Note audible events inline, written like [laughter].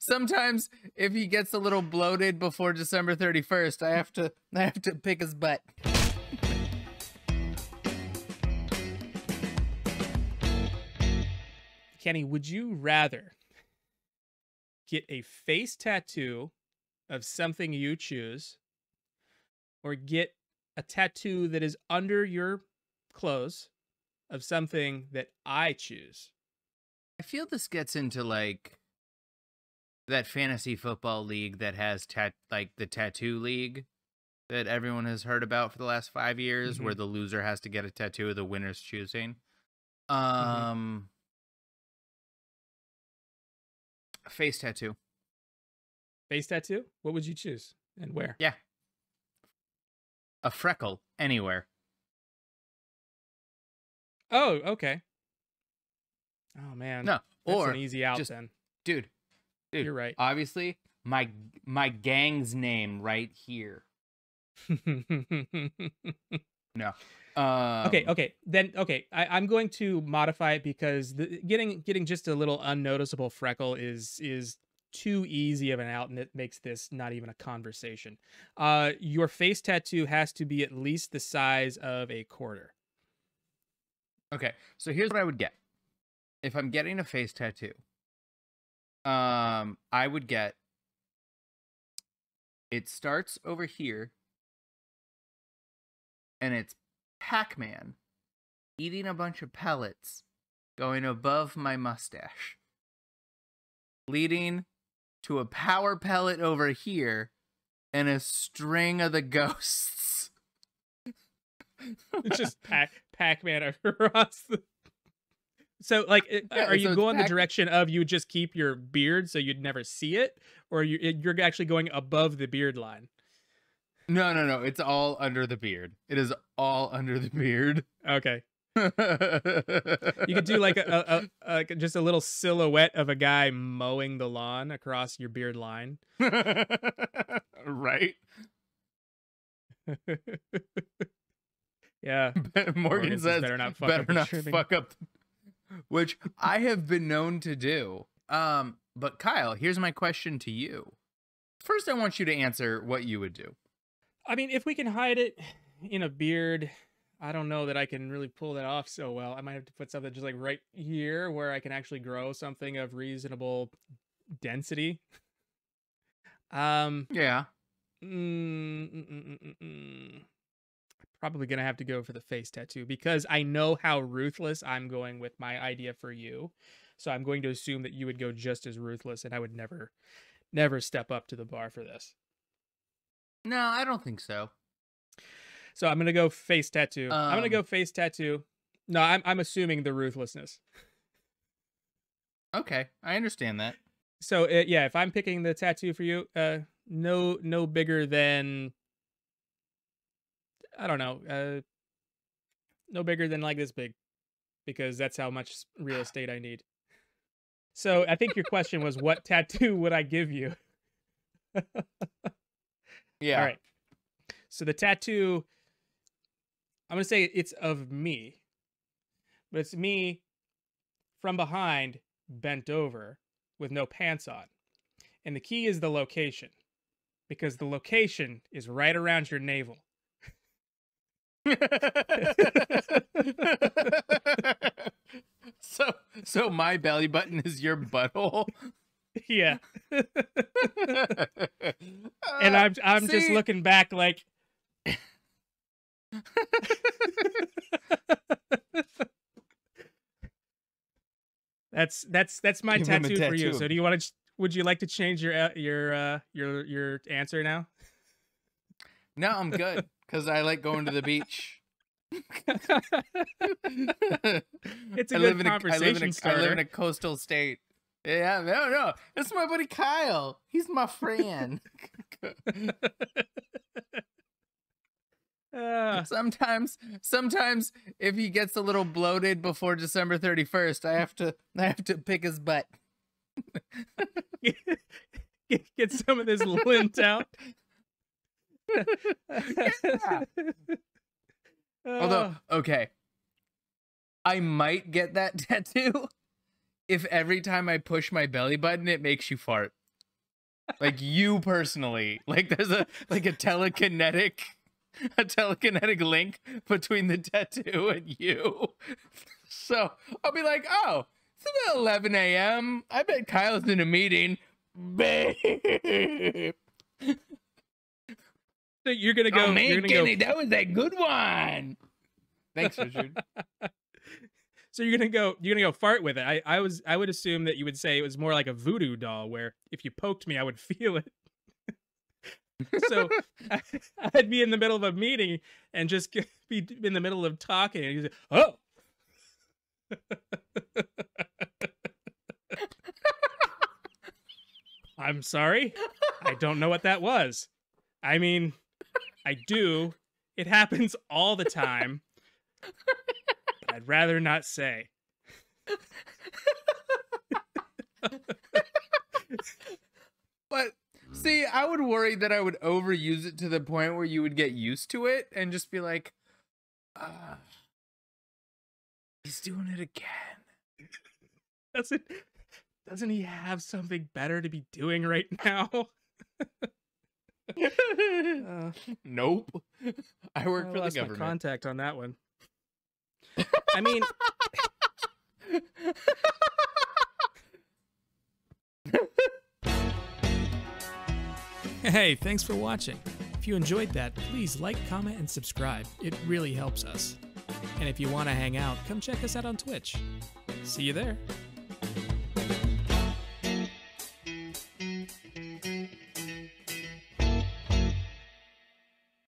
sometimes if he gets a little bloated before December 31st, I have to I have to pick his butt. Kenny, would you rather get a face tattoo of something you choose or get a tattoo that is under your clothes of something that I choose? I feel this gets into like that fantasy football league that has tat like the tattoo league that everyone has heard about for the last 5 years Mhm. where the loser has to get a tattoo of the winner's choosing. Mm-hmm. Um face tattoo. Face tattoo? What would you choose and where? Yeah. A freckle anywhere. Oh, okay. Oh man. No, That's or an easy out just- then. dude, dude, You're right. obviously my my gang's name right here. [laughs] No. Um, okay, okay. Then okay, I, I'm going to modify it because the, getting getting just a little unnoticeable freckle is is too easy of an out, and it makes this not even a conversation. Uh, your face tattoo has to be at least the size of a quarter. Okay, so here's what I would get. If I'm getting a face tattoo, um, Um, I would get. It starts over here, and it's Pac-Man eating a bunch of pellets, going above my mustache, leading to a power pellet over here, and a string of the [laughs] ghosts. It's just Pac Pac Man [laughs] across the. So, like, eh, Yeah, are you so going the direction of you just keep your beard so you'd never see it, or you you're actually going above the beard line? No, no, no. It's all under the beard. It is all under the beard. Okay. [laughs] You could do like a, a, a like just a little silhouette of a guy mowing the lawn across your beard line. [laughs] right? [laughs] yeah. Morgan Morgan says says better not fuck better up not trimming." fuck up which I have been known to do. Um, but Kyle, here's my question to you. First, I want you to answer what you would do. I mean, if we can hide it in a beard, I don't know that I can really pull that off so well. I might have to put something just like right here where I can actually grow something of reasonable density. Um, Yeah. mm, mm, mm, mm, mm, mm. Probably gonna have to go for the face tattoo because I know how ruthless I'm going with my idea for you. So I'm going to assume that you would go just as ruthless, and I would never, never step up to the bar for this. No, I don't think so. So I'm gonna go face tattoo. I'm gonna Um, go face tattoo. No, I'm I'm assuming the ruthlessness. Okay, I understand that. So uh, yeah, if I'm picking the tattoo for you, uh, no no bigger than I don't know, uh, no bigger than like this big, because that's how much real estate I need. So I think your question was, what tattoo would I give you? [laughs] Yeah. All right. So the tattoo, I'm gonna say it's of me, but it's me from behind, bent over, with no pants on, and the key is the location, because the location is right around your navel. [laughs] so so my belly button is your butthole. yeah, and [laughs] and I'm I'm just looking back like. [laughs] that's that's that's my a tattoo for you. So do you want to? Would you like to change your uh, your uh, your your answer now? No, I'm good because I like going to the beach. [laughs] It's [laughs] a I good live in a, I live in conversation a, I live in a coastal state. Yeah, no, no, that's my buddy Kyle. He's my friend. Ah, [laughs] sometimes, sometimes if he gets a little bloated before December 31st, I have to, I have to pick his butt. get, get some of this lint out. Yeah. [laughs] Although, Ah, okay, I might get that [laughs] tattoo if every time I push my belly button, it makes you fart. like you personally. Like there's a like a telekinetic a telekinetic link between the tattoo and you. [laughs] So I'll be like, oh, it's about 11 a.m. I bet Kyle's in a meeting. Babe. So you're gonna go. oh man, you're gonna Kenny, go. that was a good one. Thanks, Richard. [laughs] So you're gonna go. You're gonna go fart with it. I, I was. I would assume that you would say it was more like a voodoo doll, where if you poked me, I would [laughs] feel it. so I, [laughs] I'd be in the middle of a meeting and just be in the middle of talking, and you say, "Oh." I'm sorry. I don't know what that was. I mean, I do. It happens all the time. But I'd rather not say. But see, I would worry that I would overuse it to the point where you would get used to it and just be like, ah, he's doing it again. Doesn't doesn't he have something better to be doing right now? [laughs] [laughs] Uh, nope. [laughs] I work I for the lost my government. contact on that one. [laughs] I mean, Hey, thanks for watching. If you enjoyed that, please like, comment, and subscribe. It really helps us. And if you want to hang out, come check us out on Twitch. See you there.